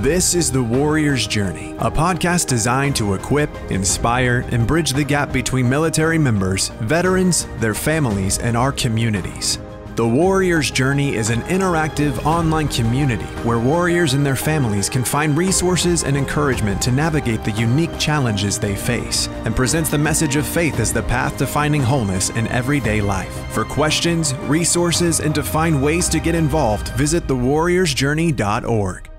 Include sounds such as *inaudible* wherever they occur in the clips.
This is The Warrior's Journey, a podcast designed to equip, inspire, and bridge the gap between military members, veterans, their families, and our communities. The Warrior's Journey is an interactive online community where warriors and their families can find resources and encouragement to navigate the unique challenges they face and presents the message of faith as the path to finding wholeness in everyday life. For questions, resources, and to find ways to get involved, visit thewarriorsjourney.org.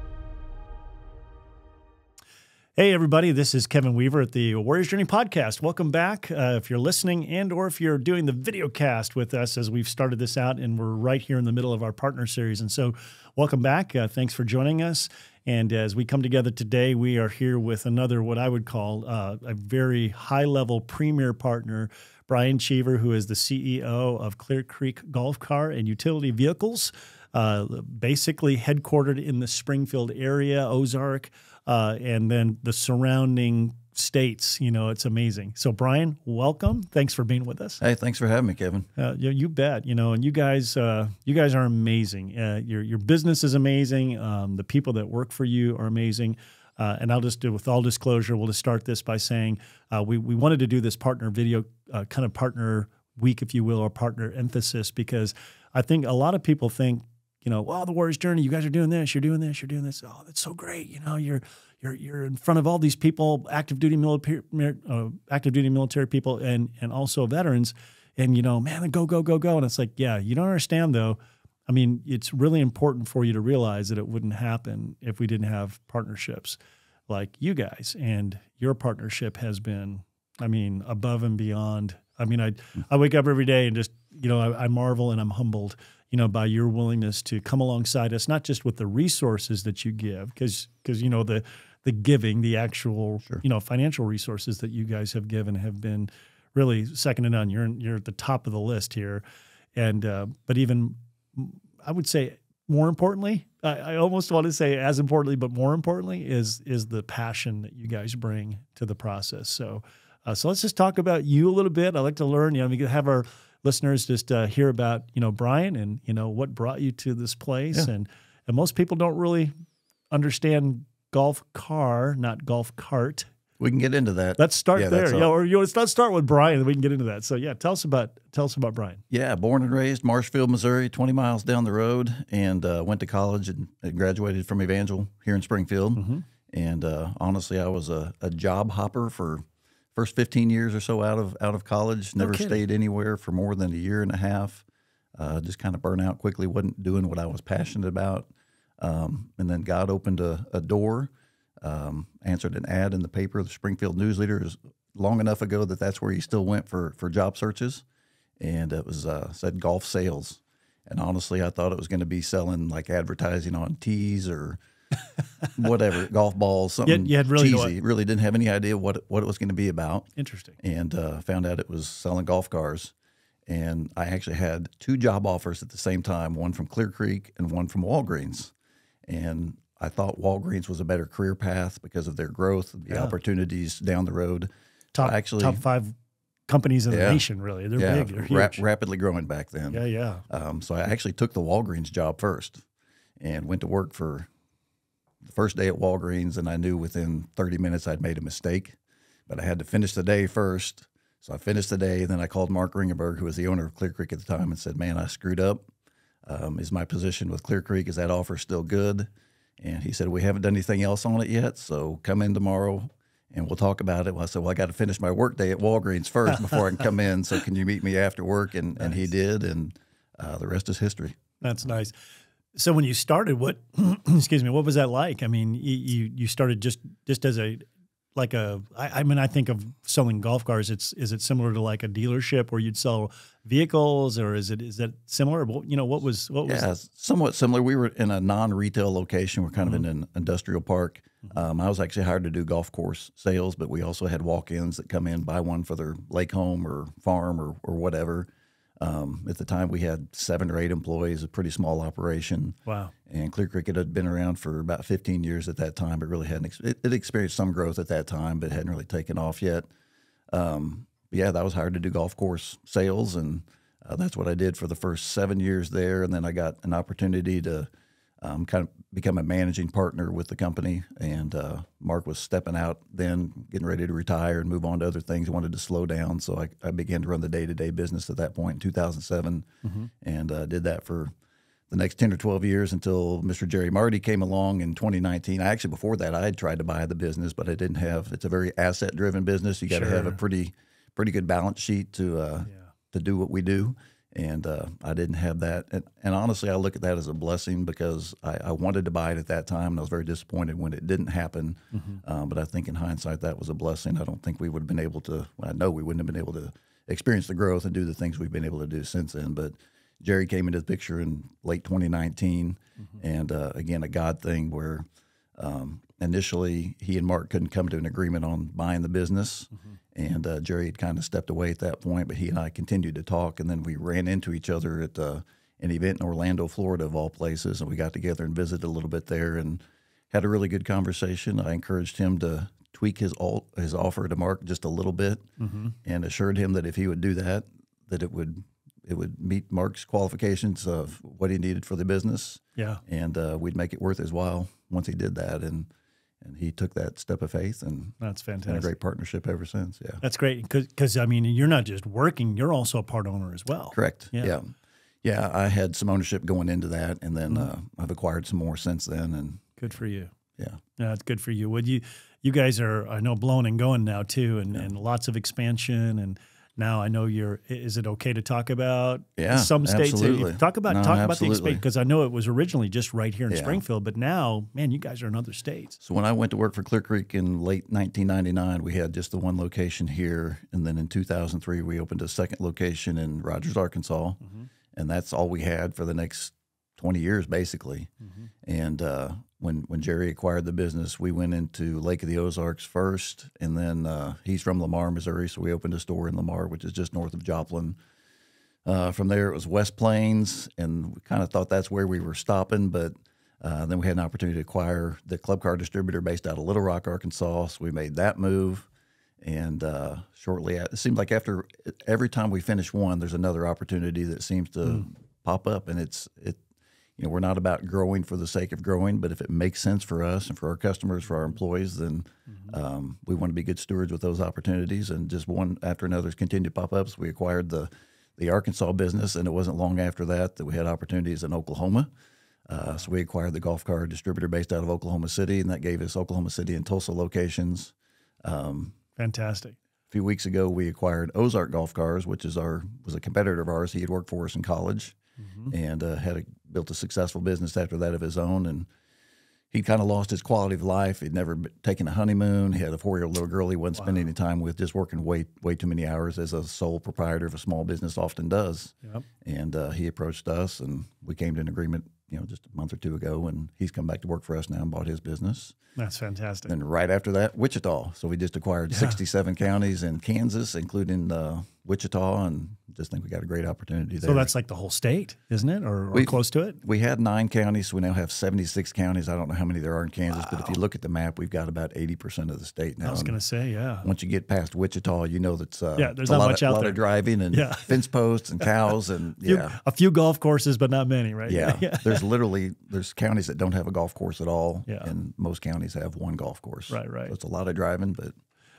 Hey everybody, this is Kevin Weaver at the Warriors Journey podcast. Welcome back. Uh, if you're listening and or if you're doing the video cast with us as we've started this out and we're right here in the middle of our partner series. And so welcome back. Uh, thanks for joining us. And as we come together today, we are here with another what I would call uh, a very high level premier partner, Brian Cheever, who is the CEO of Clear Creek Golf Car and Utility Vehicles, uh, basically headquartered in the Springfield area, Ozark uh, and then the surrounding states. You know, it's amazing. So, Brian, welcome. Thanks for being with us. Hey, thanks for having me, Kevin. Uh, you, you, bet. You know, and you guys, uh, you guys are amazing. Uh, your your business is amazing. Um, the people that work for you are amazing. Uh, and I'll just do with all disclosure. We'll just start this by saying uh, we we wanted to do this partner video, uh, kind of partner week, if you will, or partner emphasis, because I think a lot of people think you know, well, the Warriors Journey, you guys are doing this, you're doing this, you're doing this. Oh, that's so great. You know, you're you're you're in front of all these people, active duty military, uh, active duty military people, and and also veterans, and you know, man, go go go go. And it's like, yeah, you don't understand though. I mean, it's really important for you to realize that it wouldn't happen if we didn't have partnerships like you guys, and your partnership has been, I mean, above and beyond. I mean, I I wake up every day and just you know I, I marvel and I'm humbled you know, by your willingness to come alongside us, not just with the resources that you give, because because you know the the giving, the actual sure. you know financial resources that you guys have given have been really second to none. You're you're at the top of the list here, and uh, but even I would say more importantly, I, I, almost want to say as importantly, but more importantly is is the passion that you guys bring to the process. So. Uh, so let's just talk about you a little bit. I like to learn. You know, we can have our listeners just uh, hear about you know Brian and you know what brought you to this place, yeah. and and most people don't really understand golf car, not golf cart. We can get into that. Let's start yeah, there. Yeah, or you know, let's start with Brian, we can get into that. So yeah, tell us about tell us about Brian. Yeah, born and raised Marshfield, Missouri, twenty miles down the road, and uh, went to college and, graduated from Evangel here in Springfield. Mm-hmm. And uh, honestly, I was a, a job hopper for first 15 years or so out of out of college. Never no stayed anywhere for more than a year and a half. Uh, just kind of burned out quickly. wasn't doing what I was passionate about. Um, and then God opened a, a door. Um, answered an ad in the paper, the Springfield News Leader, is long enough ago that that's where he still went for for job searches, and it was uh, said golf sales. And honestly, I thought it was going to be selling like advertising on tees or *laughs* whatever golf balls, something you, had really cheesy. Really didn't have any idea what what it was going to be about. Interesting. And uh, found out it was selling golf cars. And I actually had two job offers at the same time, one from Clear Creek and one from Walgreens. And I thought Walgreens was a better career path because of their growth, the yeah. opportunities down the road. Top actually top five companies in yeah, the nation, really. They're yeah, big. They're huge. Ra- rapidly growing back then. Yeah, yeah. Um, so I actually took the Walgreens job first and went to work for the first day at Walgreens, and I knew within 30 minutes I'd made a mistake, but I had to finish the day first. So I finished the day, and then I called Mark Ringenberg, who was the owner of Clear Creek at the time, and said, "Man, I screwed up. Um, is my position with Clear Creek is that offer still good?" And he said, "We haven't done anything else on it yet, so come in tomorrow." and we'll talk about it. Well, I said, well, I got to finish my work day at Walgreens first before I can come in. So can you meet me after work? And, nice. and he did, and uh, the rest is history. That's nice. So when you started, what *clears throat* excuse me, what was that like? I mean, you you started just just as a like a I, I mean I think of selling golf cars. It's is it similar to like a dealership where you'd sell vehicles, or is it is that similar? You know, what was what was? Yeah, somewhat similar. We were in a non-retail location. We're kind mm-hmm. of in mm-hmm. an industrial park. Mm-hmm. Um, I was actually hired to do golf course sales, but we also had walk-ins that come in, buy one for their lake home or farm or or whatever. Um, at the time, we had seven or eight employees, a pretty small operation. Wow. And Clear Creek had been around for about 15 years at that time, but really hadn't, it, it experienced some growth at that time, but hadn't really taken off yet. Um, yeah, that was hired to do golf course sales, and uh, that's what I did for the first seven years there. And then I got an opportunity to um, kind of become a managing partner with the company. And uh, Mark was stepping out then, getting ready to retire and move on to other things. He wanted to slow down, so I, I began to run the day to day business at that point in 2007, and uh, did that for the next 10 or 12 years until Mr. Jerry Marty came along in 2019. I actually, before that, I had tried to buy the business, but I didn't have, it's a very asset driven business. You got to have a pretty, pretty good balance sheet to, uh, Yeah. to do what we do. And uh, I didn't have that. And, and honestly, I look at that as a blessing because I, I wanted to buy it at that time. And I was very disappointed when it didn't happen. Um, but I think in hindsight, that was a blessing. I don't think we would have been able to, well, I know we wouldn't have been able to experience the growth and do the things we've been able to do since then. But Jerry came into the picture in late 2019. And uh, again, a God thing where um, initially he and Mark couldn't come to an agreement on buying the business. And uh, Jerry had kind of stepped away at that point, but he and I continued to talk. And then we ran into each other at uh, an event in Orlando, Florida, of all places. And we got together and visited a little bit there and had a really good conversation. I encouraged him to tweak his, all, his offer to Mark just a little bit and assured him that if he would do that, that it would it would meet Mark's qualifications of what he needed for the business Yeah. and uh, we'd make it worth his while once he did that. And and he took that step of faith and That's been a fantastic. great partnership ever since. Yeah, That's great because I mean you're not just working; you're also a part owner as well. correct. Yeah. Yeah. yeah, I had some ownership going into that, and then Mm-hmm. uh, I've acquired some more since then. And Good for you. yeah, Yeah, it's good for you. Would you? You guys are, I know, blown and going now too, and, and lots of expansion. And now I know you're. Is it okay to talk about Yeah, some states? absolutely. Talk about No, talk about the absolutely. expansion because I know it was originally just right here in Yeah. Springfield, but now, man, you guys are in other states. So when I went to work for Clear Creek in late 1999, we had just the one location here, and then in 2003 we opened a second location in Rogers, Arkansas, and that's all we had for the next 20 years basically. And uh, when when Jerry acquired the business, we went into Lake of the Ozarks first, and then uh, he's from Lamar, Missouri, so we opened a store in Lamar, which is just north of Joplin. Uh, from there, it was West Plains, and we kind of thought that's where we were stopping. But uh, then we had an opportunity to acquire the club car distributor based out of Little Rock, Arkansas. So we made that move. And uh, shortly, a- it seems like after every time we finish one, there's another opportunity that seems to pop up. And it's, it, you know, we're not about growing for the sake of growing, but if it makes sense for us and for our customers, for our employees, then um, we want to be good stewards with those opportunities. And just one after another has continued to pop up. So we acquired the the Arkansas business, and it wasn't long after that that we had opportunities in Oklahoma. Uh, so we acquired the golf car distributor based out of Oklahoma City, and that gave us Oklahoma City and Tulsa locations. Um, Fantastic. a few weeks ago, we acquired Ozark Golf Cars, which is our was a competitor of ours. He had worked for us in college, and uh, had a, built a successful business after that of his own. And he'd kind of lost his quality of life. He'd never taken a honeymoon. He had a four year old little girl he wasn't spending any time with, just working way way too many hours as a sole proprietor of a small business often does. Yep. And uh, he approached us, and we came to an agreement, you know, just a month or two ago. And he's come back to work for us now and bought his business. That's fantastic. And right after that, Wichita. So we just acquired 67 counties in Kansas, including uh, Wichita, and just think we got a great opportunity there. So that's like the whole state, isn't it, or, or We- close to it? we had nine counties. So we now have 76 76 counties. I don't know how many there are in Kansas, but if you look at the map, we've got about 80% of the state now. I was going to say, yeah. once you get past Wichita, you know that's uh, Yeah, there's a not lot, much of, out lot there. of driving and Yeah. *laughs* fence posts and cows and yeah. A few golf courses, but not many, right? Yeah, *laughs* yeah. there's literally there's counties that don't have a golf course at all, Yeah. and most counties have one golf course. Right, right. So it's a lot of driving, but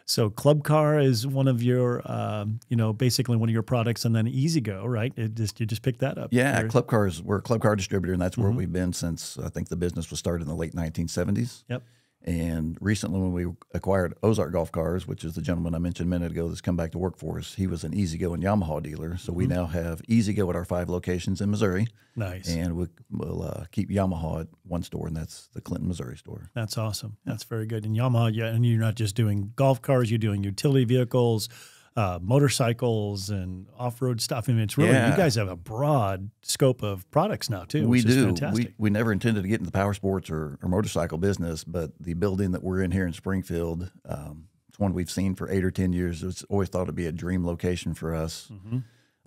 So Club Car is one of your, um, you know, basically one of your products, and then E-Z-GO, right? It just you just picked that up. Yeah, You're- Club Cars. We're a Club Car distributor, and that's where we've been since I think the business was started in the late 1970s. Yep. And recently, when we acquired Ozark Golf Cars, which is the gentleman I mentioned a minute ago that's come back to work for us, he was an E-Z-GO and Yamaha dealer. So Mm-hmm. we now have E-Z-GO at our five locations in Missouri, Nice. and we, we'll uh, keep Yamaha at one store, and that's the Clinton, Missouri store. That's awesome. That's very good. And Yamaha, yeah, and you're not just doing golf cars; you're doing utility vehicles, uh, motorcycles, and off-road stuff. I mean, it's really you guys have a broad scope of products now too. we which is do. Fantastic. We, we never intended to get into the power sports or, or motorcycle business, but the building that we're in here in Springfield, um, it's one we've seen for eight or 10 years. It's always thought it'd be a dream location for us. Mm-hmm.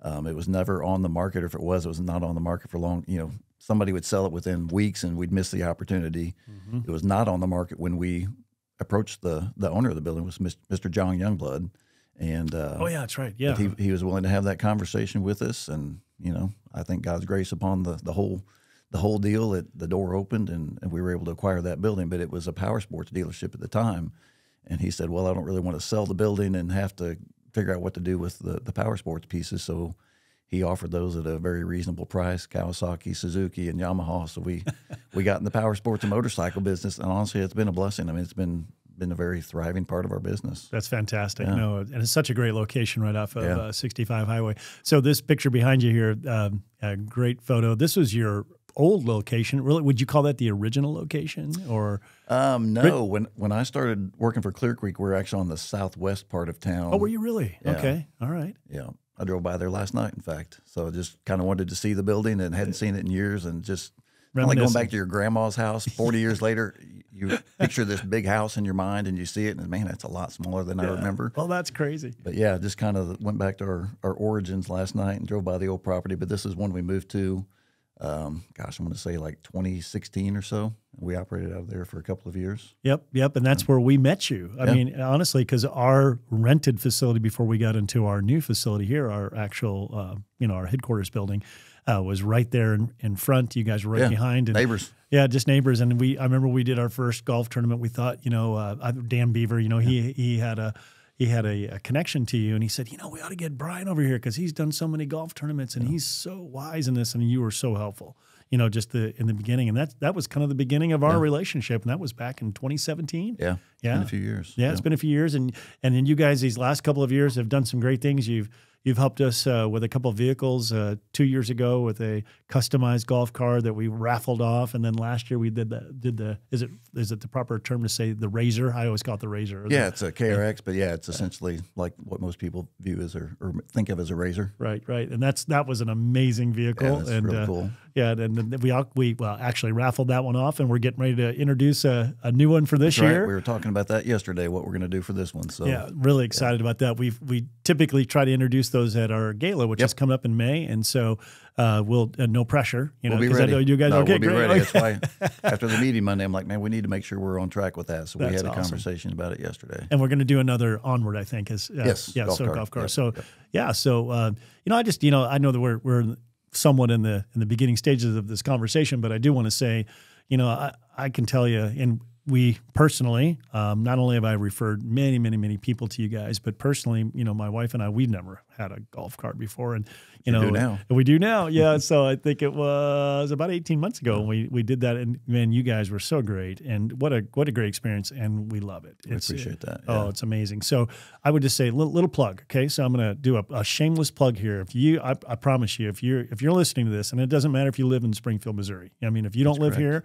Um, it was never on the market, or if it was, it was not on the market for long. You know, somebody would sell it within weeks and we'd miss the opportunity. Mm-hmm. It was not on the market when we approached the, the owner of the building, was Mr. John Youngblood. And uh, oh yeah, that's right. Yeah. he, he was willing to have that conversation with us and you know i think god's grace upon the, the whole the whole deal. It, the door opened, and, and we were able to acquire that building. But it was a power sports dealership at the time, and he said, "Well, I don't really want to sell the building and have to figure out what to do with the the power sports pieces." So he offered those at a very reasonable price Kawasaki, Suzuki, and Yamaha. So we, *laughs* we got in the power sports and motorcycle business. And honestly, it's been a blessing. I mean, it's been been a very thriving part of our business. That's fantastic. Yeah. No, and it's such a great location right off of yeah. uh, 65 Highway. So this picture behind you here, um, a great photo. This was your old location. Really, would you call that the original location or? Um, no. When when I started working for Clear Creek, we are actually on the southwest part of town. Oh, were you really? Yeah. Okay, all right. Yeah. I drove by there last night, in fact. So I just kind of wanted to see the building and hadn't seen it in years and just like going back to your grandma's house 40 years later, you picture this big house in your mind and you see it and man, that's a lot smaller than yeah. I remember. Well, that's crazy. But yeah, just kind of went back to our, our origins last night and drove by the old property. But this is one we moved to um, gosh, I'm going to say like 2016 or so. We operated out of there for a couple of years. Yep, yep, and that's where we met you. I mean, honestly, because our rented facility before we got into our new facility here, our actual, uh, you know, our headquarters building, uh, was right there in, in, front. You guys were right yeah. behind. And, neighbors. Yeah, just neighbors. And we, I remember we did our first golf tournament. We thought, you know, uh, Dan Beaver, you know, yeah. he he had a he had a, a, connection to you and he said, you know, we ought to get Brian over here because he's done so many golf tournaments and yeah. he's so wise in this and you were so helpful. You know, just the in the beginning, and that that was kind of the beginning of our relationship, and that was back in 2017. Yeah, yeah, a few years. Yeah, yeah, it's been a few years, and and then you guys these last couple of years have done some great things. You've You've helped us uh, with a couple of vehicles uh, two years ago with a customized golf car that we raffled off, and then last year we did the did the is it is it the proper term to say the Razor? I always call it the Razor. Yeah, the, it's a KRX, but yeah, it's essentially like what most people view as a, or think of as a Razor. Right, right, and that's that was an amazing vehicle, yeah, that's and really uh, cool. Yeah, and we we well actually raffled that one off, and we're getting ready to introduce a, a new one for this that's year. Right. We were talking about that yesterday. What we're going to do for this one. So yeah, really excited yeah. about that. We we typically try to introduce those at our gala, which yep. is coming up in May, and so uh, we'll uh, no pressure. You know, we'll I know you guys no, okay, we'll be great. ready. That's why *laughs* after the meeting Monday, I'm like, man, we need to make sure we're on track with that. So That's we had a awesome. conversation about it yesterday, and we're going to do another onward. I think is uh, yes, yeah, golf so car. golf car. Yep. So yep. yeah, so uh, you know, I just you know, I know that we're we're somewhat in the in the beginning stages of this conversation, but I do want to say, you know, I I can tell you and we personally, um, not only have I referred many, many, many people to you guys, but personally, you know, my wife and I, we've never had a golf cart before, and you, you know, do now. we do now, yeah. *laughs* so I think it was about eighteen months ago when we we did that, and man, you guys were so great, and what a what a great experience, and we love it. It's, I appreciate that. Oh, yeah. Oh, it's amazing. So I would just say little, little plug. Okay, so I'm going to do a, a, shameless plug here. If you, I, I, promise you, if you're if you're listening to this, and it doesn't matter if you live in Springfield, Missouri. I mean, if you don't That's live correct. here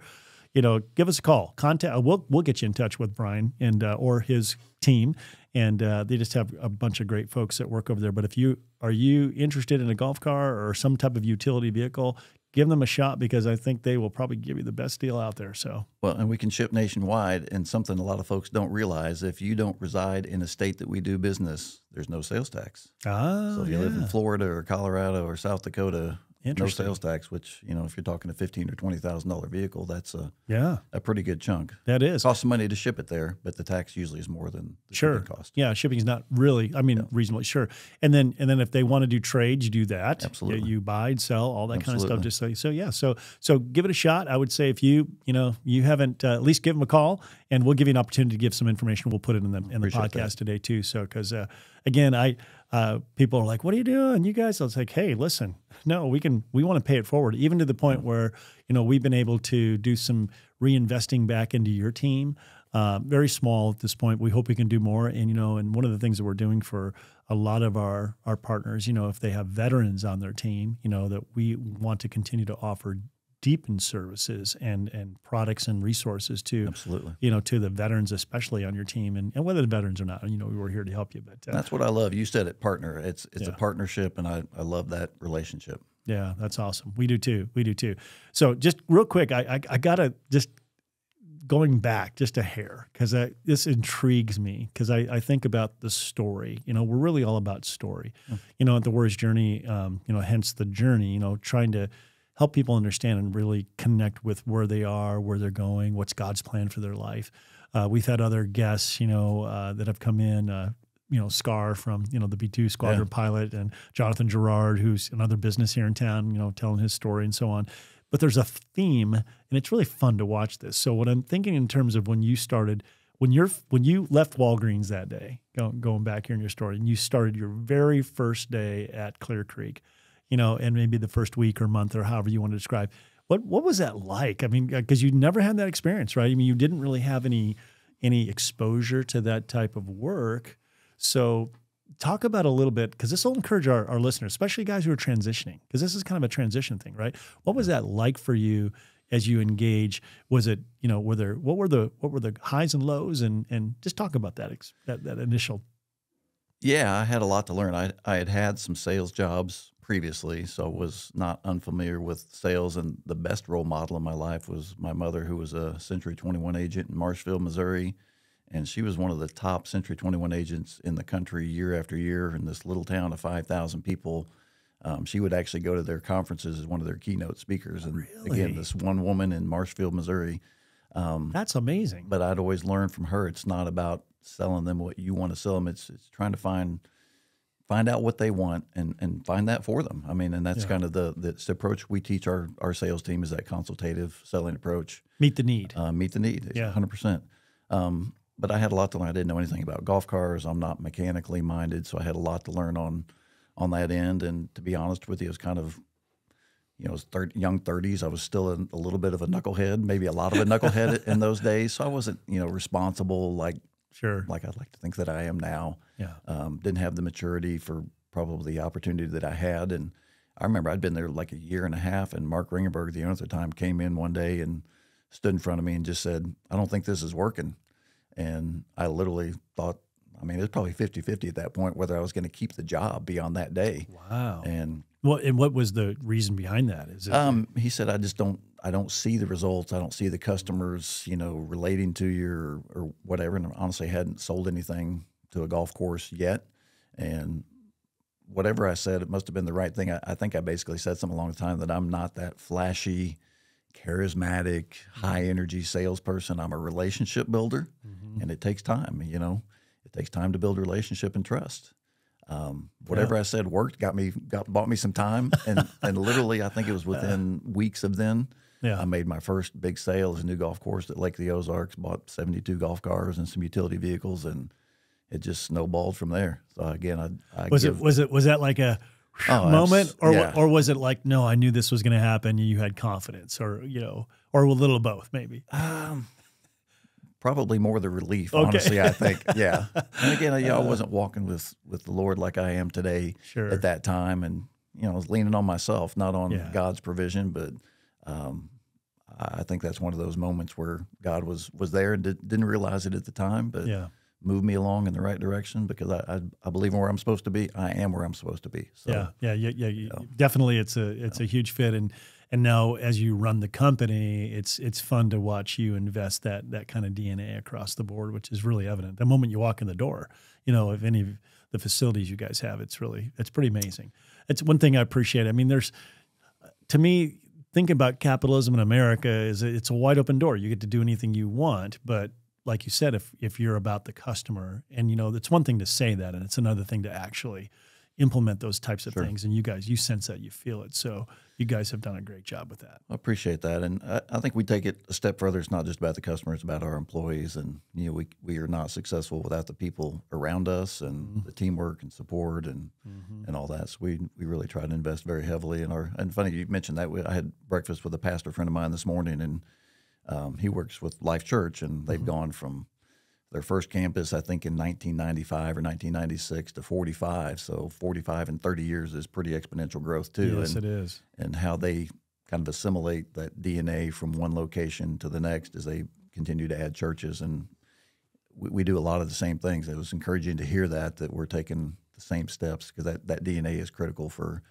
you know, give us a call. Contact. We'll we'll get you in touch with Brian and uh, or his team, and uh, they just have a bunch of great folks that work over there. But if you are you interested in a golf car or some type of utility vehicle, give them a shot because I think they will probably give you the best deal out there. So well, and we can ship nationwide. And something a lot of folks don't realize: if you don't reside in a state that we do business, there's no sales tax. Ah, so if you yeah. live in Florida or Colorado or South Dakota, no sales tax, which you know if you're talking a fifteen or twenty thousand dollar vehicle, that's a yeah a pretty good chunk. That is it costs some money to ship it there, but the tax usually is more than the sure cost. Yeah, shipping is not really. I mean, yeah. reasonably sure. And then and then if they want to do trades, you do that. Absolutely, you, you buy and sell all that Absolutely. kind of stuff. Just so so yeah. So so give it a shot. I would say if you you know you haven't uh, at least give them a call, and we'll give you an opportunity to give some information. We'll put it in the in the podcast that. today too. So because uh, again, I uh, people are like, "What are you doing?" You guys, I was like, "Hey, listen, no, we can. We want to pay it forward, even to the point where you know we've been able to do some reinvesting back into your team. Uh, very small at this point. We hope we can do more. And you know, and one of the things that we're doing for a lot of our our partners, you know, if they have veterans on their team, you know, that we want to continue to offer deepen services and and products and resources to absolutely you know to the veterans especially on your team and, and whether the veterans or not you know we were here to help you but uh, that's what I love you said it partner it's it's yeah. a partnership and I, I love that relationship yeah that's awesome we do too we do too so just real quick I I, I gotta just going back just a hair because this intrigues me because I, I, think about the story. You know, we're really all about story. Mm. You know, at the Warriors Journey, um, you know, hence the journey. You know, trying to help people understand and really connect with where they are, where they're going, what's God's plan for their life. Uh, we've had other guests, you know, uh, that have come in. Uh, you know, Scar from you know the B two Squadron yeah. pilot, and Jonathan Gerard, who's another business here in town. You know, telling his story and so on. but there's a theme, and it's really fun to watch this. So what I'm thinking in terms of when you started, when you're when you left Walgreens that day, going, going back here in your story, and you started your very first day at Clear Creek, you know, and maybe the first week or month or however you want to describe. What what was that like? I mean, because you never had that experience, right? I mean, you didn't really have any any exposure to that type of work. So talk about a little bit because this will encourage our, our listeners, especially guys who are transitioning, because this is kind of a transition thing, right? What was that like for you as you engage? Was it, you know, were there what were the what were the highs and lows and and just talk about that that, that initial yeah, I had a lot to learn. I I had had some sales jobs previously, so was not unfamiliar with sales. And the best role model in my life was my mother, who was a Century 21 agent in Marshfield, Missouri and she was one of the top Century 21 agents in the country year after year in this little town of 5,000 people. Um, she would actually go to their conferences as one of their keynote speakers. And really? again, this one woman in Marshfield, Missouri. Um, That's amazing. But I'd always learned from her. It's not about selling them what you want to sell them. It's it's trying to find find out what they want and and find that for them. I mean, and that's yeah. kind of the, the approach we teach our our sales team is that consultative selling approach. Meet the need. Uh, meet the need. Yeah, hundred um, percent but I had a lot to learn. I didn't know anything about golf cars. I'm not mechanically minded, so I had a lot to learn on on that end. And to be honest with you, it was kind of you know, I was 30, young 30s. I was still a, a, little bit of a knucklehead, maybe a lot of a knucklehead *laughs* in those days. So I wasn't, you know, responsible like sure like I'd like to think that I am now. Yeah. Um, didn't have the maturity for probably the opportunity that I had. And I remember I'd been there like a year and a half, and Mark Ringenberg, the owner at the time, came in one day and stood in front of me and just said, "I don't think this is working." And I literally thought, I mean, it was probably 50 50 at that point whether I was going to keep the job beyond that day. Wow. And what, and what was the reason behind that? Is it, um, he said, I just don't, I don't see the results. I don't see the customers, you know, relating to you or, or whatever. And honestly, I hadn't sold anything to a golf course yet. And whatever I said, it must have been the right thing. I, I think I basically said something along the time that I'm not that flashy, charismatic, high energy salesperson. I'm a relationship builder, mm-hmm. and it takes time. You know, it takes time to build relationship and trust. Um, whatever yeah. I said worked. Got me got bought me some time, and and literally, I think it was *laughs* within weeks of then. Yeah. I made my first big sale as a new golf course at Lake of the Ozarks. Bought 72 golf cars and some utility vehicles, and it just snowballed from there. So again, I, I was give, it was it was that like a oh, moment, or yeah. or was it like no, I knew this was going to happen, you had confidence, or you know, or a little of both, maybe? Um, probably more the relief, okay. honestly. I think, *laughs* yeah. And again, I, I wasn't walking with with the Lord like I am today sure. at that time, and you know, I was leaning on myself, not on yeah. God's provision, but. Um, I think that's one of those moments where God was was there and did, not realize it at the time, but yeah move me along in the right direction because I, I, I, believe in where I'm supposed to be. I am where I'm supposed to be. So, yeah, yeah, yeah, yeah. You know, definitely, it's a it's a huge fit. And and now as you run the company, it's it's fun to watch you invest that that kind of DNA across the board, which is really evident. The moment you walk in the door, you know, if any of the facilities you guys have, it's really it's pretty amazing. It's one thing I appreciate. I mean, there's to me thinking about capitalism in America is it's a wide open door. You get to do anything you want, but like you said, if if you're about the customer, and you know, it's one thing to say that, and it's another thing to actually implement those types of sure. things. And you guys, you sense that, you feel it. So you guys have done a great job with that. I appreciate that, and I, I think we take it a step further. It's not just about the customers; it's about our employees, and you know, we we are not successful without the people around us and mm-hmm. the teamwork and support and mm-hmm. and all that. So we we really try to invest very heavily in our. And funny you mentioned that. We, I had breakfast with a pastor friend of mine this morning, and um, he works with Life Church, and they've mm-hmm. gone from their first campus, I think, in 1995 or 1996 to 45. So 45 in 30 years is pretty exponential growth too. Yes, and, it is. And how they kind of assimilate that DNA from one location to the next as they continue to add churches. And we, we do a lot of the same things. It was encouraging to hear that that we're taking the same steps because that, that DNA is critical for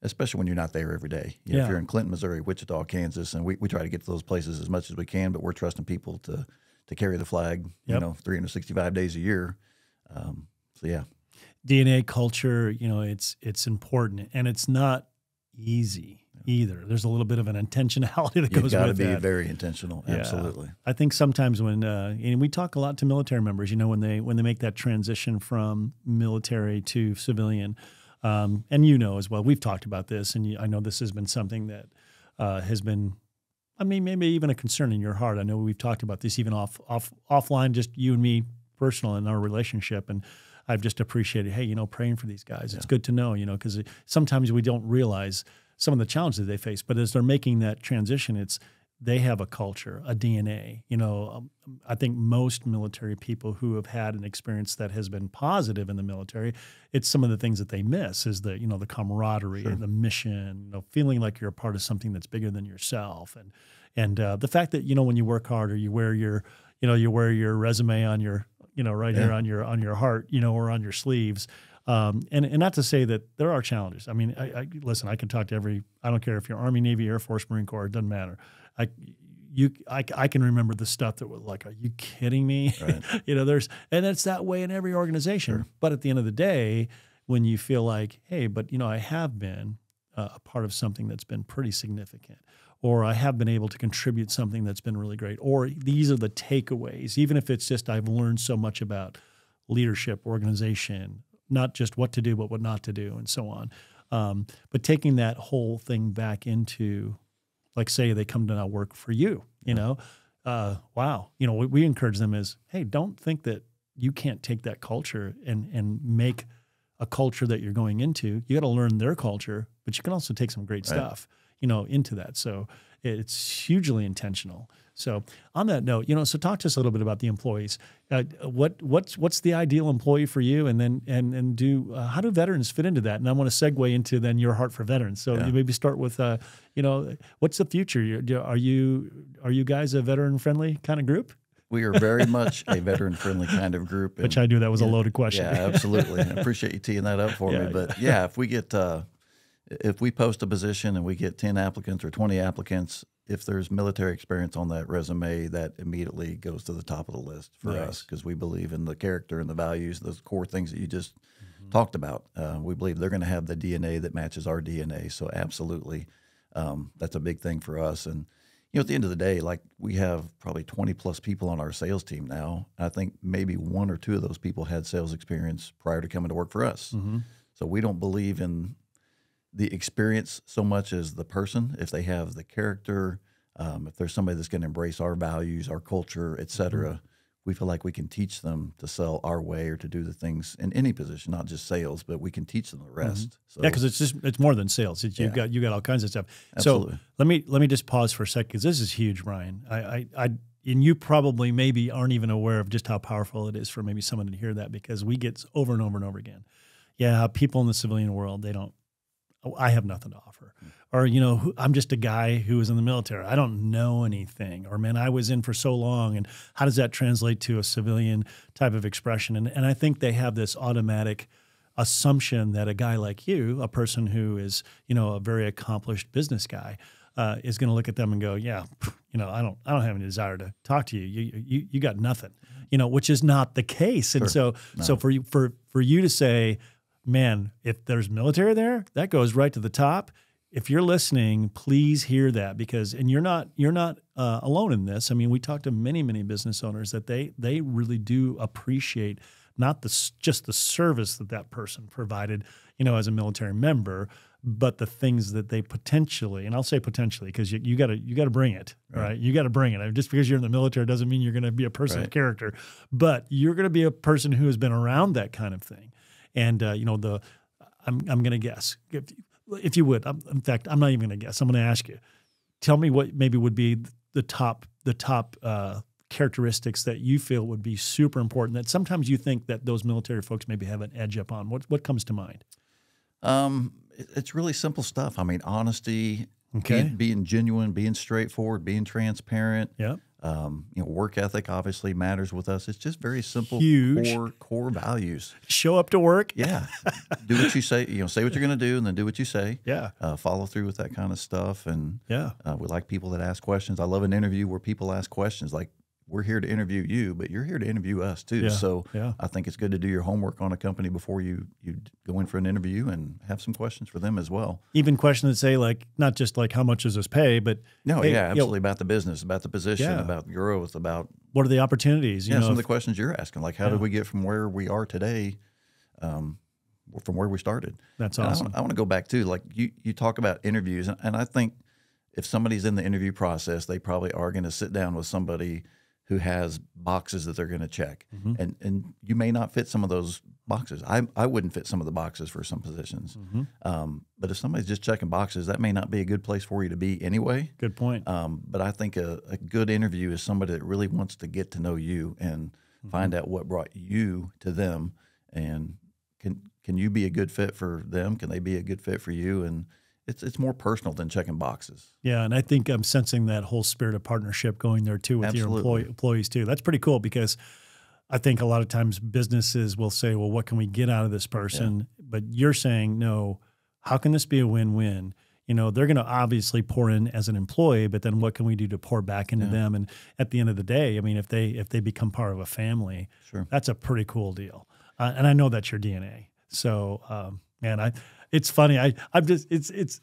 especially when you're not there every day. You know, yeah. If you're in Clinton, Missouri, Wichita, Kansas, and we, we try to get to those places as much as we can, but we're trusting people to to carry the flag, yep. you know, 365 days a year. Um, so yeah, DNA culture, you know, it's it's important, and it's not easy either. There's a little bit of an intentionality *laughs* that You've goes got with to be very intentional. Yeah. Absolutely. I think sometimes when uh, and we talk a lot to military members, you know, when they when they make that transition from military to civilian, um, and you know as well, we've talked about this, and you, I know this has been something that uh, has been, I mean, maybe even a concern in your heart. I know we've talked about this even off off offline, just you and me, personal in our relationship, and I've just appreciated, hey, you know, praying for these guys. It's good to know, you know, because sometimes we don't realize some of the challenges they face, but as they're making that transition, it's they have a culture, a DNA. You know, um, I think most military people who have had an experience that has been positive in the military, it's some of the things that they miss is the you know the camaraderie Sure. and the mission, you know, feeling like you're a part of something that's bigger than yourself, and and uh, the fact that you know when you work hard or you wear your you know you wear your resume on your you know right here on your on your heart you know or on your sleeves. Um, and, and not to say that there are challenges. I mean, I, I listen. I can talk to every. I don't care if you're Army, Navy, Air Force, Marine Corps. It doesn't matter. I, you, I, I can remember the stuff that was like, "Are you kidding me?" Right. *laughs* you know, there's, and it's that way in every organization. But at the end of the day, when you feel like, "Hey, but you know, I have been uh, a part of something that's been pretty significant," or I have been able to contribute something that's been really great, or these are the takeaways, even if it's just I've learned so much about leadership, organization, not just what to do, but what not to do, and so on. Um, but taking that whole thing back into, like, say they come to now work for you, you know, uh, wow, you know, what we encourage them is, hey, don't think that you can't take that culture and and make a culture that you're going into. You got to learn their culture, but you can also take some great Right. stuff, you know, into that. So it's hugely intentional. So on that note, you know, so talk to us a little bit about the employees. Uh, what what's what's the ideal employee for you, and then and and do uh, how do veterans fit into that? And I want to segue into then your heart for veterans. So Yeah. you maybe start with, uh, you know, what's the future? Are you are you guys a veteran friendly kind of group? We are very much a veteran friendly kind of group. *laughs* Which I knew that was a loaded question. Yeah, absolutely. I *laughs* appreciate you teeing that up for Yeah, me. But yeah, if we get uh, if we post a position and we get ten applicants or twenty applicants, if there's military experience on that resume, that immediately goes to the top of the list for us because we believe in the character and the values, those core things that you just Mm-hmm. talked about. Uh, we believe they're going to have the DNA that matches our DNA. So absolutely, um, that's a big thing for us. And you know, at the end of the day, like we have probably 20 plus people on our sales team now. I think maybe one or two of those people had sales experience prior to coming to work for us. Mm-hmm. So we don't believe in the experience so much as the person. If they have the character, um, if there's somebody that's going to embrace our values, our culture, et cetera, Mm-hmm. we feel like we can teach them to sell our way or to do the things in any position, not just sales, but we can teach them the rest. Mm-hmm. Yeah, because it's just it's more than sales. It's, You've Yeah. got you got all kinds of stuff. Absolutely. So let me let me just pause for a second because this is huge, Ryan. I, I I and you probably maybe aren't even aware of just how powerful it is for maybe someone to hear that because we get over and over and over again. Yeah, people in the civilian world they don't. Oh, I have nothing to offer, or you know, I'm just a guy who was in the military. I don't know anything, or man, I was in for so long, and how does that translate to a civilian type of expression? And and I think they have this automatic assumption that a guy like you, a person who is, you know, a very accomplished business guy, uh, is going to look at them and go, "Yeah, you know, I don't, I don't have any desire to talk to you. You, you, you got nothing, you know," which is not the case. And so, so for you, for for you to say, "Man, if there's military there, that goes right to the top." If you're listening, please hear that because, and you're not, you're not uh, alone in this. I mean, we talk to many, many business owners that they they really do appreciate not the just the service that that person provided, you know, as a military member, but the things that they potentially, and I'll say potentially because you, you got to you got to bring it, right? You got to bring it. Just because you're in the military doesn't mean you're going to be a person of character, but you're going to be a person who has been around that kind of thing, and uh, you know the. I'm I'm going to guess if if you would. I'm, in fact, I'm not even going to guess. I'm going to ask you. Tell me what maybe would be the top the top uh, characteristics that you feel would be super important that sometimes you think that those military folks maybe have an edge up on. What what comes to mind? Um, it's really simple stuff. I mean, honesty, Okay. being, being genuine, being straightforward, being transparent. Yeah. Um, you know, work ethic obviously matters with us. It's just very simple, Huge. core core values. Show up to work. Yeah, do what you say. You know, say what you're going to do, and then do what you say. *laughs* Yeah. Uh, follow through with that kind of stuff, and Yeah. uh, we like people that ask questions. I love an interview where people ask questions. Like we're here to interview you, but you're here to interview us too. Yeah, So yeah. I think it's good to do your homework on a company before you you go in for an interview and have some questions for them as well. Even questions that say like not just like how much does this pay, but No, hey, yeah, you know, absolutely about the business, about the position, Yeah. about growth, about what are the opportunities? You yeah, know, some of the questions you're asking, like how did we get from where we are today, um, from where we started. that's And I awesome. wanna- I want to go back too. Like you, you talk about interviews, and, and I think if somebody's in the interview process, they probably are going to sit down with somebody who has boxes that they're going to check, Mm-hmm. and and you may not fit some of those boxes. I I wouldn't fit some of the boxes for some positions, Mm-hmm. um, but if somebody's just checking boxes, that may not be a good place for you to be anyway. Good point. Um, but I think a, a good interview is somebody that really wants to get to know you and find out what brought you to them, and can can you be a good fit for them? Can they be a good fit for you? And it's it's more personal than checking boxes. Yeah, and I think I'm sensing that whole spirit of partnership going there too with your Absolutely. employee, employees too. That's pretty cool because I think a lot of times businesses will say, "Well, what can we get out of this person?" But you're saying, "No, how can this be a win-win?" You know, they're going to obviously pour in as an employee, but then what can we do to pour back into them? And at the end of the day, I mean, if they if they become part of a family, Sure. that's a pretty cool deal. Uh, and I know that's your DNA. So, um, man, I it's funny. I I'm just it's it's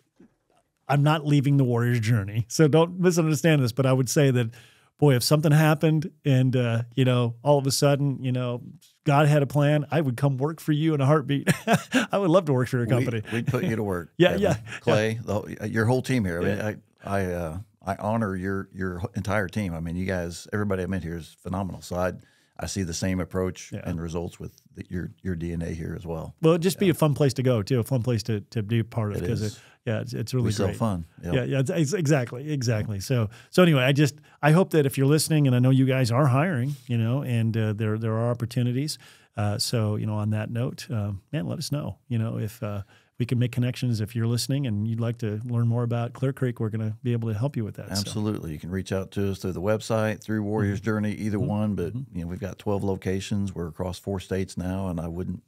I'm not leaving the Warriors journey. So don't misunderstand this, but I would say that, boy, if something happened and, uh, you know, all of a sudden, you know, God had a plan, I would come work for you in a heartbeat. *laughs* I would love to work for your company. We, would put you to *laughs* work. Yeah, Kevin. yeah, Clay, the whole- your whole team here. I mean, I I uh, I honor your your entire team. I mean, you guys, everybody I met here is phenomenal. So I I see the same approach and results with the, your your DNA here as well. well, it'd just be a fun place to go, too, a fun place to, to be a part of It because, yeah, it's, it's really We great. fun. Yep. Yeah, yeah, it's, it's exactly, exactly. So, so anyway, I just I hope that if you're listening, and I know you guys are hiring, you know, and uh, there there are opportunities. Uh, so, you know, on that note, um, man, let us know. You know, if uh, we can make connections, if you're listening and you'd like to learn more about Clear Creek, we're going to be able to help you with that. So, Absolutely. You can reach out to us through the website, through Warriors Mm-hmm. Journey, either one. But you know, we've got 12 locations. We're across four states now, and I wouldn't.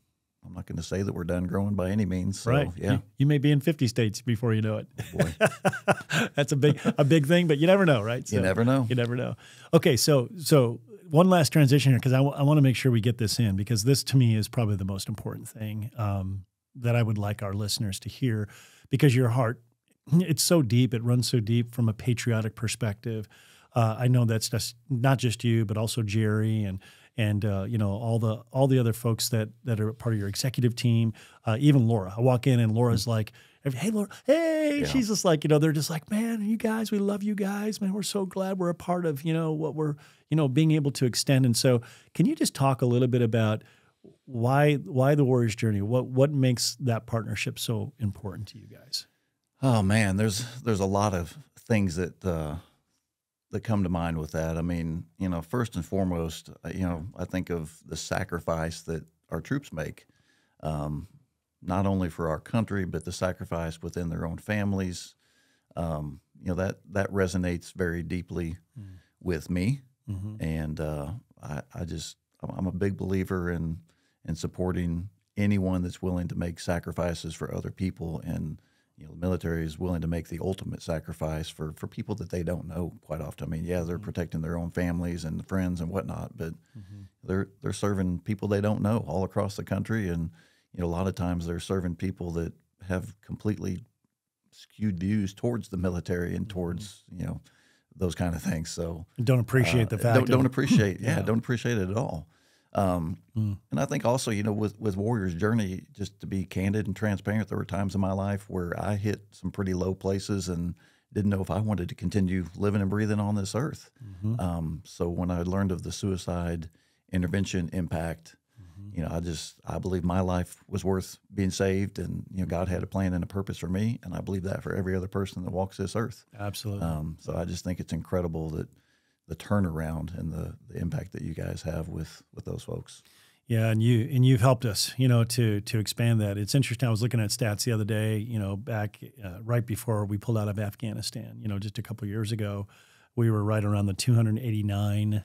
I'm not going to say that we're done growing by any means. So, right? Yeah. You, you may be in 50 states before you know it. Boy, *laughs* That's a big a big thing, but you never know, right? you never know. You never know. Okay, so so one last transition here because I, want to make sure we get this in because this to me is probably the most important thing um, that I would like our listeners to hear because your heart *clears throat* it's so deep it runs so deep from a patriotic perspective. Uh, I know that's just not just you but also Jerry and and uh, you know all the all the other folks that that are part of your executive team, uh, even Laura. I walk in and Laura's like, "Hey, Laura, hey!" She's just like, you know, they're just like, "Man, you guys, we love you guys, man. We're so glad we're a part of you know what we're you know being able to extend." And so, can you just talk a little bit about why why the Warriors journey? What what makes that partnership so important to you guys? Oh man, there's there's a lot of things that uh, that come to mind with that. I mean, you know, first and foremost, uh, you know, I think of the sacrifice that our troops make, um, not only for our country, but the sacrifice within their own families. Um, you know that that resonates very deeply with me, and uh, I, I just I'm a big believer in in supporting anyone that's willing to make sacrifices for other people and you know the military is willing to make the ultimate sacrifice for for people that they don't know quite often i mean yeah they're mm-hmm. protecting their own families and friends and whatnot but mm-hmm. they're they're serving people they don't know all across the country and you know a lot of times they're serving people that have completely skewed views towards the military and towards mm-hmm. you know those kind of things so Don't appreciate uh, the uh, fact. Don't, don't appreciate. *laughs* Yeah, don't appreciate it at all. Um, Mm. And I think also, you know, with with Warriors Journey, just to be candid and transparent, there were times in my life where I hit some pretty low places and didn't know if I wanted to continue living and breathing on this earth. Mm-hmm. Um, so when I learned of the suicide intervention impact, Mm-hmm. you know, I just I believe my life was worth being saved, and you know, God had a plan and a purpose for me, and I believe that for every other person that walks this earth. Absolutely. Um, so I just think it's incredible that the turnaround and the, the impact that you guys have with with those folks. Yeah, and you and you've helped us, you know, to to expand that. It's interesting. I was looking at stats the other day, you know, back uh, right before we pulled out of Afghanistan. You know, just a couple of years ago, we were right around the 289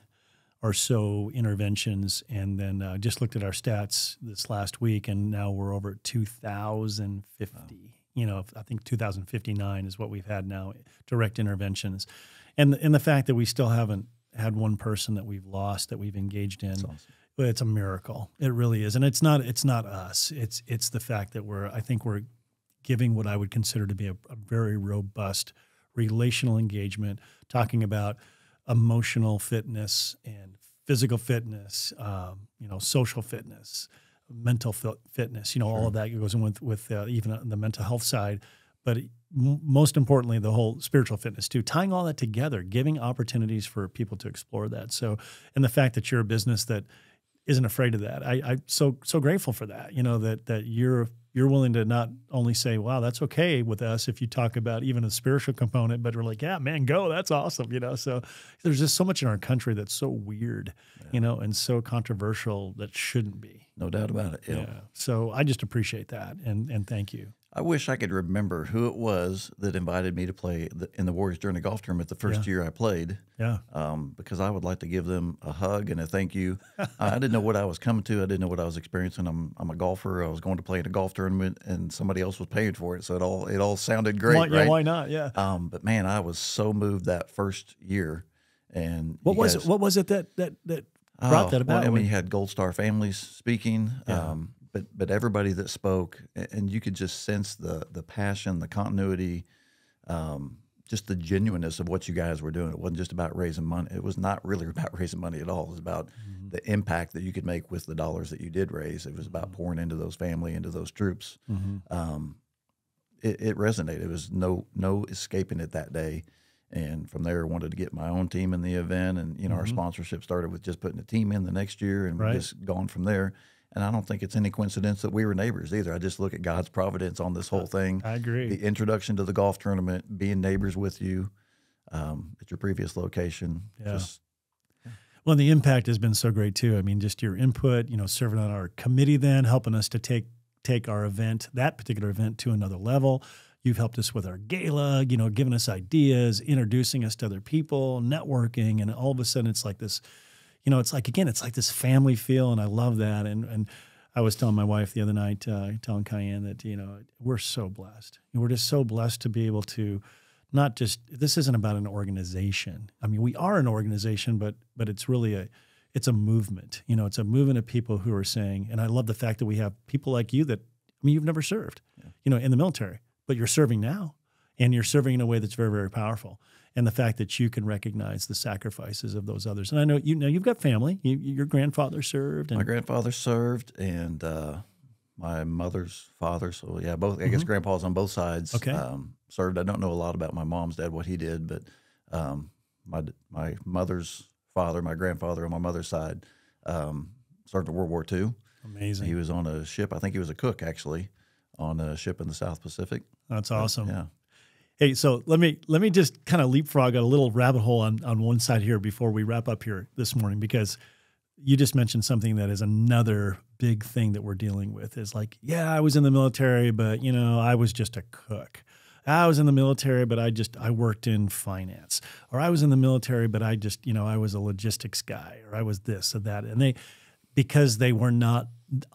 or so interventions, and then uh, just looked at our stats this last week, and now we're over at 2,050. You know, I think 2,059 is what we've had now direct interventions, and and the fact that we still haven't had one person that we've lost that we've engaged in but it's a miracle. It really is, and it's not. It's not us. It's it's the fact that we're. I think we're giving what I would consider to be a, a very robust relational engagement, talking about emotional fitness and physical fitness, um, you know, social fitness, mental fit, fitness. You know, all of that goes in with with uh, even the mental health side. But most importantly, the whole spiritual fitness too, tying all that together, giving opportunities for people to explore that. So, and the fact that you're a business that isn't afraid of that, I, I'm so so grateful for that. You know that that you're you're willing to not only say, "Wow, that's okay with us," if you talk about even a spiritual component, but we're like, "Yeah, man, go, that's awesome," you know. So there's just so much in our country that's so weird, yeah. you know, and so controversial that shouldn't be. No doubt about it. Yeah. yeah. So I just appreciate that, and and thank you. I wish I could remember who it was that invited me to play the, in the Warriors Journey Golf Tournament the first yeah. year I played. Yeah. Um, because I would like to give them a hug and a thank you. I didn't know what I was coming to. I didn't know what I was experiencing. I'm I'm a golfer. I was going to play in a golf tournament, and somebody else was paying for it. So it all it all sounded great. Why, right? Yeah. Why not? Yeah. Um, but man, I was so moved that first year. And what was guys, it? What was it that that that brought oh, that about? Well, I mean, you had Gold Star families speaking. Yeah. Um, but but everybody that spoke, and you could just sense the the passion, the continuity, um, just the genuineness of what you guys were doing. It wasn't just about raising money. It was not really *laughs* about raising money at all. It was about mm-hmm. the impact that you could make with the dollars that you did raise. It was about mm-hmm. pouring into those family, into those troops. Mm-hmm. Um, it, it, resonated. It was no no escaping it that day. And from there, I wanted to get my own team in the event, and you know, our mm-hmm. sponsorship started with just putting a team in the next year, and right. just gone from there. And I don't think it's any coincidence that we were neighbors either. I just look at God's providence on this whole thing. I agree. The introduction to the golf tournament, being neighbors with you um, at your previous location. Yeah. Just, Well, the impact has been so great too. I mean, just your input, you know, serving on our committee, then helping us to take take our event, that particular event, to another level. You've helped us with our gala, you know, giving us ideas, introducing us to other people, networking, and all of a sudden it's like this you know, it's like again, it's like this family feel, and I love that. And and I was telling my wife the other night, uh, telling Cayenne that you know we're so blessed. We're just so blessed to be able to not just this isn't about an organization. I mean, we are an organization, but but it's really a it's a movement. You know, it's a movement of people who are saying, and I love the fact that we have people like you that I mean, you've never served, yeah. you know, in the military, but you're serving now, and you're serving in a way that's very very powerful and the fact that you can recognize the sacrifices of those others. And I know you know you've got family. You, your grandfather served. And- my grandfather served, and uh, my mother's father. So yeah, both. I mm-hmm. guess grandpa's on both sides. Okay. Um, served. I don't know a lot about my mom's dad, what he did, but um, my my mother's father, my grandfather on my mother's side, um, served in World War II. Amazing. He was on a ship. I think he was a cook actually on a ship in the South Pacific. That's awesome. But, yeah. Hey, so let me let me just kind of leapfrog a little rabbit hole on on one side here before we wrap up here this morning because you just mentioned something that is another big thing that we're dealing with is like, yeah, I was in the military, but you know, I was just a cook. I was in the military, but I just I worked in finance. Or I was in the military, but I just, you know, I was a logistics guy or I was this or that. And they because they were not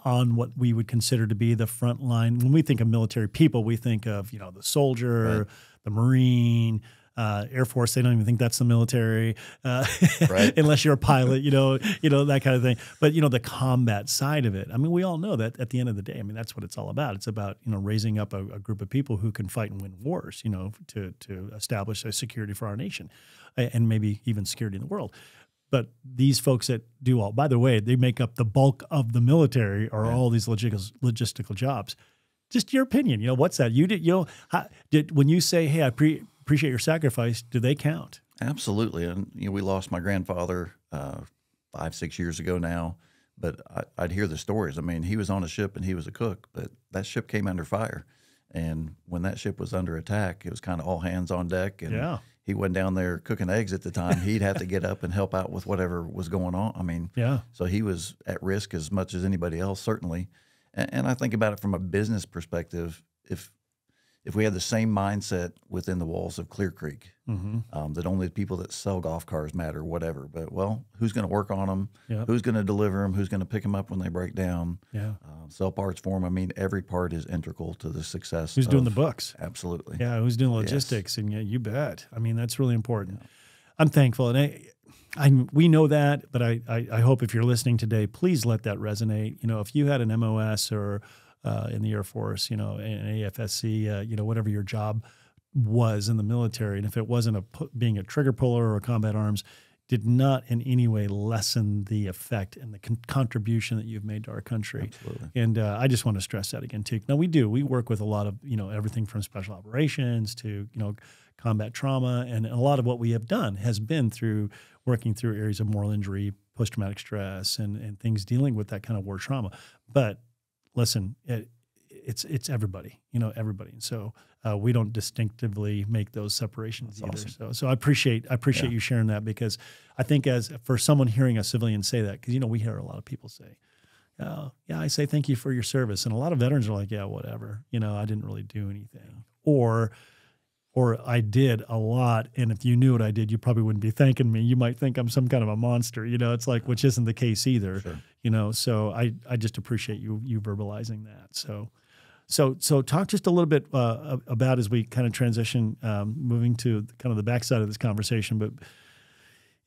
on what we would consider to be the front line. When we think of military people, we think of, you know, the soldier, right the Marine, uh, Air Force. They don't even think that's the military, uh, right. *laughs* unless you're a pilot. You know, you know that kind of thing. But you know the combat side of it. I mean, we all know that at the end of the day, I mean that's what it's all about. It's about you know raising up a, a group of people who can fight and win wars. You know, to to establish a security for our nation, and maybe even security in the world. But these folks that do all, by the way, they make up the bulk of the military, or right. all these logistical logistical jobs just your opinion. You know, what's that? You did, you know, how, did when you say, "Hey, I pre- appreciate your sacrifice," do they count? Absolutely. And you know, we lost my grandfather uh, five, six years ago now. But I, would hear the stories. I mean, he was on a ship and he was a cook, but that ship came under fire. And when that ship was under attack, it was kind of all hands on deck. And yeah. He went down there cooking eggs at the time. He'd have to get up and help out with whatever was going on. I mean, yeah. So he was at risk as much as anybody else, certainly. And, and I think about it from a business perspective. If if we had the same mindset within the walls of Clear Creek, mm-hmm. um, that only the people that sell golf cars matter, whatever. But well, who's going to work on them? Yep. Who's going to deliver them? Who's going to pick them up when they break down? Yeah, uh, sell parts for them. I mean, every part is integral to the success. Who's of, doing the books? Absolutely. Yeah, who's doing logistics? Yes. And yeah, you bet. I mean, that's really important. Yeah. I'm thankful, and I, I, we know that, but I, I, I, hope if you're listening today, please let that resonate. You know, if you had an MOS or uh, in the Air Force, you know, an AFSC, uh, you know, whatever your job was in the military, and if it wasn't a being a trigger puller or combat arms, did not in any way lessen the effect and the con- contribution that you've made to our country. Absolutely. And uh, I just want to stress that again too. Now we do. We work with a lot of you know everything from special operations to you know combat trauma, and a lot of what we have done has been through working through areas of moral injury, post traumatic stress, and and things dealing with that kind of war trauma. But listen, it, it's it's everybody, you know, everybody. And so uh, we don't distinctively make those separations That's either. awesome. So so I appreciate I appreciate Yeah. you sharing that because I think as for someone hearing a civilian say that, because you know we hear a lot of people say, "Oh, yeah, I say thank you for your service," and a lot of veterans are like, "Yeah, whatever," you know, I didn't really do anything, or or I did a lot, and if you knew what I did, you probably wouldn't be thanking me. You might think I'm some kind of a monster, you know. It's like, which isn't the case either, Sure. you know. So I I just appreciate you you verbalizing that. So. So, so talk just a little bit uh, about as we kind of transition, um, moving to kind of the backside of this conversation, but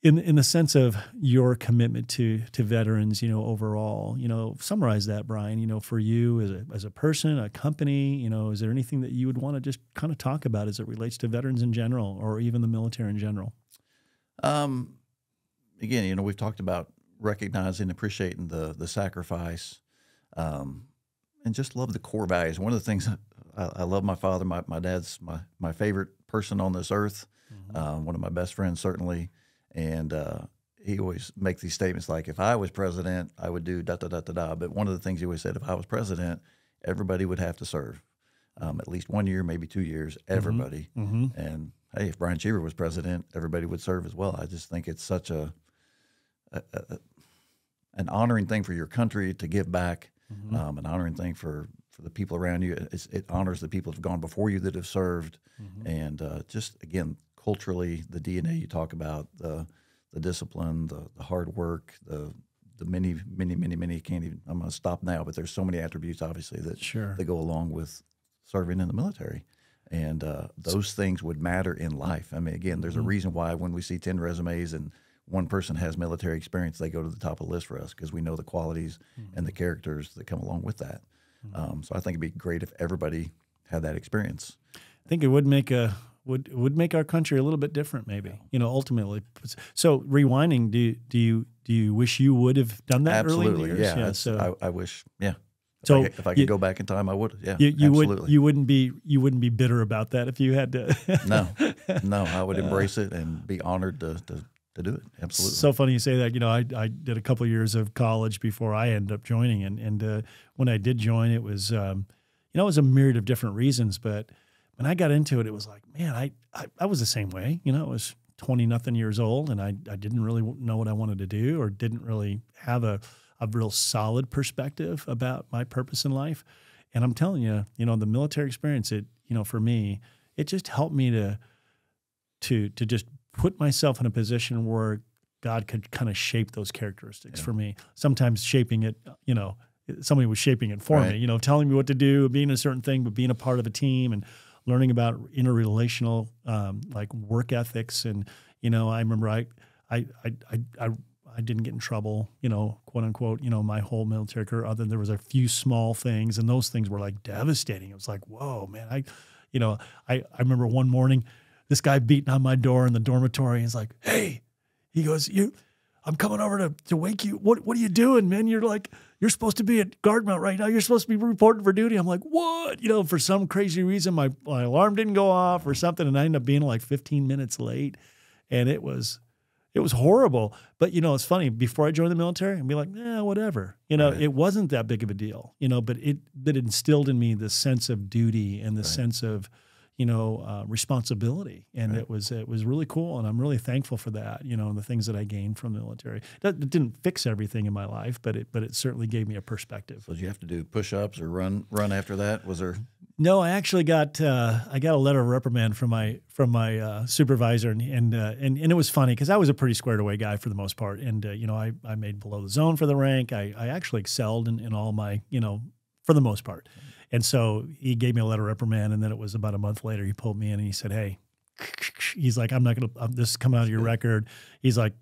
in in the sense of your commitment to to veterans, you know, overall, you know, summarize that, Brian. You know, for you as a as a person, a company, you know, is there anything that you would want to just kind of talk about as it relates to veterans in general, or even the military in general? Um, again, you know, we've talked about recognizing, appreciating the the sacrifice, um, and just love the core values. One of the things *laughs* I, I love my father. My my dad's my my favorite person on this earth. Uh, one of my best friends, certainly, and uh, he always makes these statements like, "If I was president, I would do da da da da da." But one of the things he always said, "If I was president, everybody would have to serve." Um, at least one year, maybe two years, everybody. Mm-hmm. And hey, if Brian Cheever was president, everybody would serve as well. I just think it's such a, a, a an honoring thing for your country to give back, Mm-hmm. um, an honoring thing for for the people around you. It's, it honors the people that have gone before you that have served, Mm-hmm. and uh, just again culturally, the DNA you talk about, the the discipline, the the hard work, the the many, many, many, many. Can't even. I'm going to stop now, but there's so many attributes, obviously, that Sure. that go along with serving in the military. And uh, those things would matter in life. I mean, again, there's a reason why when we see 10 resumes and one person has military experience, they go to the top of the list for us because we know the qualities and the characters that come along with that. Um, so I think it'd be great if everybody had that experience. I think it would make a would would make our country a little bit different, maybe. You know, ultimately. So rewinding, do you, do you do you wish you would have done that early in the Absolutely. Yeah. that's- so I, I wish, yeah. If So I could, if I could you- go back in time, I would. Yeah. you, you absolutely. would you wouldn't be you wouldn't be bitter about that if you had to. no, *laughs* no, I would embrace it and be honored to, to, to do it. Absolutely. So funny you say that. You know, I, I did a couple of years of college before I ended up joining, and and uh, when I did join, it was um, you know it was a myriad of different reasons. But when I got into it, it was like, man, I I, I was the same way. You know, I was twenty nothing years old, and I I didn't really know what I wanted to do, or didn't really have a a real solid perspective about my purpose in life. And I'm telling you, you know, the military experience, it you know, for me, it just helped me to to to just put myself in a position where God could kind of shape those characteristics for me. Sometimes shaping it, you know, somebody was shaping it for me, you know, telling me what to do, being a certain thing, but being a part of a team and learning about interrelational um, like work ethics. And you know, I remember I I I I. I didn't get in trouble, you know, quote unquote, you know, my whole military career, other than there was a few small things and those things were like devastating. It was like, whoa, man, I, you know, I, I remember one morning this guy beating on my door in the dormitory and he's like, Hey, he goes, You I'm coming over to, to wake you. What what are you doing, man? You're like, you're supposed to be at guard mount right now. You're supposed to be reporting for duty. I'm like, what? You know, for some crazy reason, my, my alarm didn't go off or something, and I ended up being like 15 minutes late. And it was it was horrible. But you know, it's funny. Before I joined the military, I'd be like, "Yeah, whatever." You know, Right. it wasn't that big of a deal. You know, but it that instilled in me the sense of duty and the sense of, you know, uh, responsibility, and it was it was really cool. And I'm really thankful for that. You know, and the things that I gained from the military. That, that didn't fix everything in my life, but it but it certainly gave me a perspective. So did you have to do push ups or run run after that? Was there No, I actually got uh, I got a letter of reprimand from my from my uh, supervisor, and and, uh, and and it was funny because I was a pretty squared away guy for the most part, and uh, you know I, I made below the zone for the rank. I, I actually excelled in, in all my you know for the most part, and so he gave me a letter of reprimand, and then it was about a month later he pulled me in and he said, "Hey," he's like, "I'm not gonna this is coming out of your record." He's like,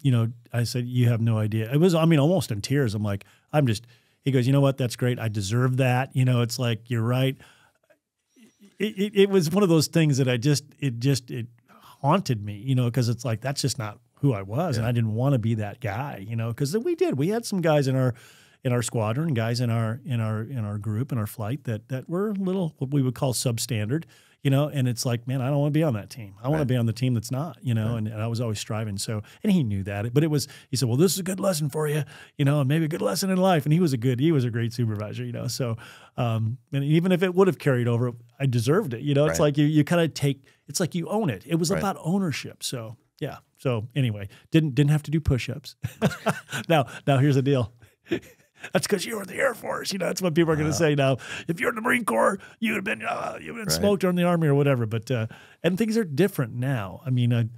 you know, I said, "You have no idea." It was I mean almost in tears. I'm like, I'm just. He goes, "You know what? That's great. I deserve that." You know, it's like you're right it, it, it was one of those things that I just it just it haunted me, you know, because it's like that's just not who I was, and I didn't want to be that guy, you know, because we did. We had some guys in our in our squadron, guys in our in our in our group in our flight that that were a little what we would call substandard, you know. And it's like, man, I don't want to be on that team. I want to be on the team that's not, you know. And, and I was always striving. So, and he knew that, but it was he said, well, this is a good lesson for you, you know, and maybe a good lesson in life. And he was a good, he was a great supervisor, you know. So, um, and even if it would have carried over, I deserved it, you know. It's like you you kind of take, it's like you own it. It was Right. about ownership. So. Yeah. So anyway, didn't didn't have to do push-ups. *laughs* now, now here's the deal. That's because you were in the Air Force. You know, that's what people are going to say now. If you're in the Marine Corps, you'd have been uh, you'd have been Right. smoked or in the Army or whatever. But uh, and things are different now. I mean, I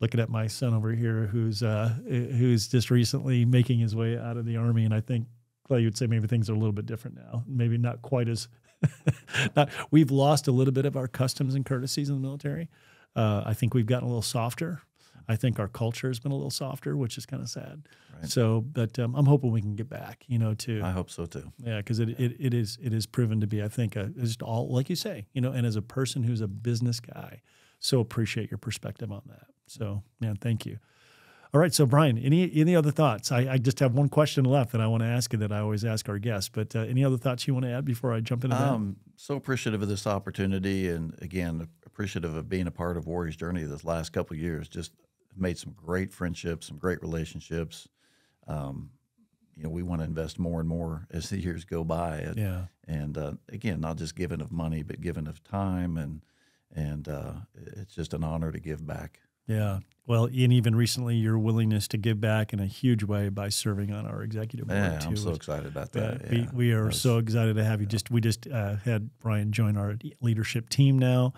looking at my son over here, who's uh, who's just recently making his way out of the Army, and I think Clay, you'd say maybe things are a little bit different now. Maybe not quite as. *laughs* not, we've lost a little bit of our customs and courtesies in the military. Uh, I think we've gotten a little softer. I think our culture has been a little softer, which is kind of sad. Right. So, but um, I'm hoping we can get back, you know, to I hope so too. yeah, because it, it it is it is proven to be, I think, a, just all like you say, you know, and as a person who's a business guy, so appreciate your perspective on that. So, man, thank you. All right, so Brian, any any other thoughts? I, I just have one question left that I want to ask you that I always ask our guests. But uh, any other thoughts you want to add before I jump into that? Um, so appreciative of this opportunity, and again, appreciative of being a part of Warriors Journey this last couple of years. Just made some great friendships, some great relationships. Um, you know, we want to invest more and more as the years go by. And, Yeah. and uh, again, not just giving of money, but giving of time, and and uh, it's just an honor to give back. Yeah. Well, and even recently, your willingness to give back in a huge way by serving on our executive board Yeah, too. I'm so was- excited about Uh, that. we, yeah. we are was- so excited to have you. Just we just uh, had Brian join our leadership team now,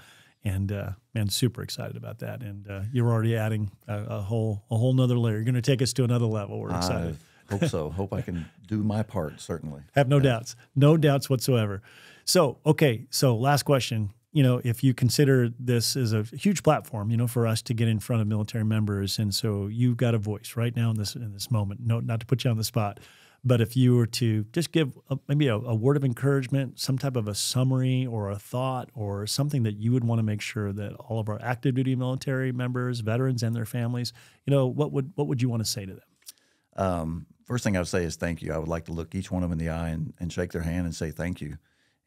and uh, man, super excited about that. And uh, you're already adding a, a whole a whole nother layer. You're going to take us to another level. We're excited. I hope so. hope I can *laughs* do my part. Certainly. Have no doubts, no doubts whatsoever. So, okay, so last question. You know, if you consider this as a huge platform, you know, for us to get in front of military members, and so you've got a voice right now in this in this moment. No, not to put you on the spot, but if you were to just give a, maybe a, a word of encouragement, some type of a summary or a thought or something that you would want to make sure that all of our active duty military members, veterans, and their families, you know, what would what would you want to say to them? Um, first thing I would say is thank you. I would like to look each one of them in the eye and, and shake their hand and say thank you.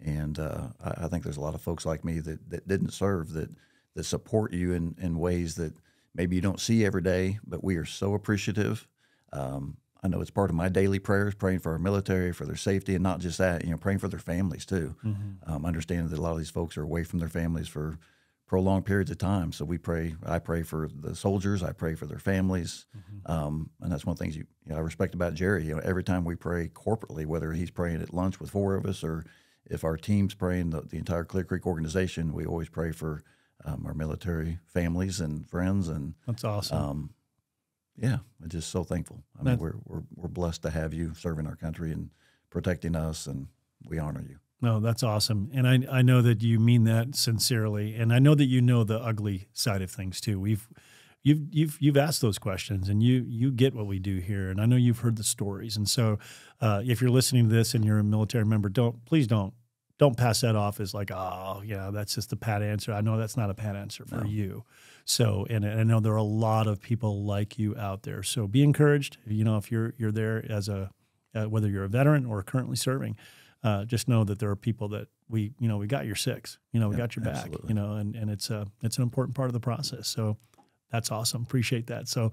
And uh, I, I think there's a lot of folks like me that, that didn't serve that that support you in, in ways that maybe you don't see every day, but we are so appreciative. Um, I know it's part of my daily prayers, praying for our military, for their safety, and not just that, you know, praying for their families too. Um, understanding that a lot of these folks are away from their families for prolonged periods of time. So we pray. I pray for the soldiers. I pray for their families. Um, and that's one of the things you, you know, I respect about Jerry. You know, every time we pray corporately, whether he's praying at lunch with four of us or if our team's praying, the, the entire Clear Creek organization, we always pray for um, our military families and friends. And That's awesome. Yeah, I'm just so thankful. I mean, we're, we're, we're blessed to have you serving our country and protecting us, and we honor you. No, that's awesome. And I, I know that you mean that sincerely. And I know that you know the ugly side of things too. We've you've you've you've asked those questions and you you get what we do here. And I know you've heard the stories. And so uh, if you're listening to this and you're a military member, don't please don't don't pass that off as like, oh, yeah, that's just a pat answer. I know that's not a pat answer for No. you. So, and I know there are a lot of people like you out there. So be encouraged. You know, if you're you're there as a uh, whether you're a veteran or currently serving, uh, just know that there are people that we, you know, we got your six, you know, we Yeah, got your back, absolutely. you know, and, and it's a, it's an important part of the process. So that's awesome. Appreciate that. So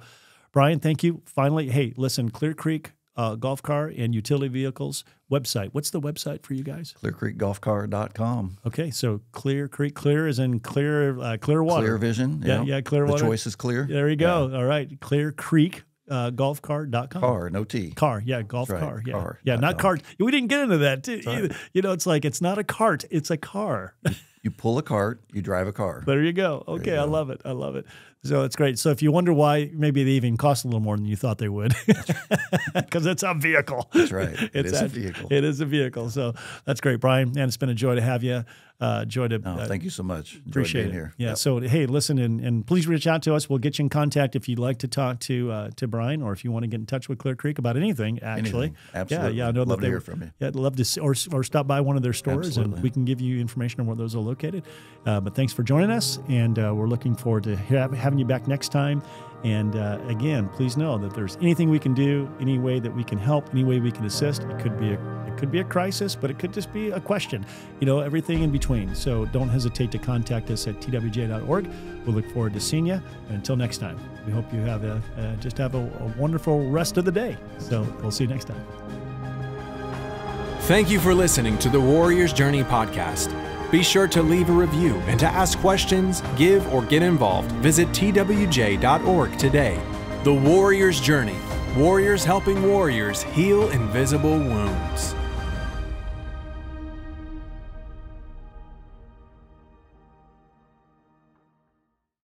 Brian, thank you. Finally, hey, listen, Clear Creek uh, golf car and utility vehicles website. What's the website for you guys? ClearCreekGolfCar.com. Okay. So Clear Creek, clear is in clear, uh, clear water. Clear vision. Yeah, yeah, clear water. The choice is clear. There you go. All right. Clear Creek uh, golfcar.com. Car, no T. Car, yeah, golf right, car, yeah, car yeah, dot not cart. We didn't get into that. Too. right. You know, it's like it's not a cart; it's a car. *laughs* You pull a cart, you drive a car. there you go. Okay, you I love it. I love it. So it's great. So if you wonder why maybe they even cost a little more than you thought they would, *laughs* because it's a vehicle. That's right. It It's a vehicle. It is a vehicle. So that's great, Brian. And it's been a joy to have you. Uh, joy to No, uh, thank you so much. Appreciate being it. here. Yeah. Yep. So hey, listen and, and please reach out to us. We'll get you in contact if you'd like to talk to uh, to Brian or if you want to get in touch with Clear Creek about anything. Actually, Anything. Absolutely. Yeah, yeah. I know Love that to they hear from you. Yeah, I'd love to see, or or stop by one of their stores and we can give you information on what those are located. Located. Uh, but thanks for joining us, and uh, we're looking forward to ha- having you back next time. And uh, again, please know that there's anything we can do, any way that we can help, any way we can assist. It could be a it could be a crisis, but it could just be a question. You know, everything in between. So don't hesitate to contact us at twj.org. We'll look forward to seeing you. And until next time, we hope you have a uh, just have a, a wonderful rest of the day. So we'll see you next time. Thank you for listening to the Warrior's Journey podcast. Be sure to leave a review and to ask questions, give, or get involved. Visit twj.org today. The Warrior's Journey Warriors helping warriors heal invisible wounds.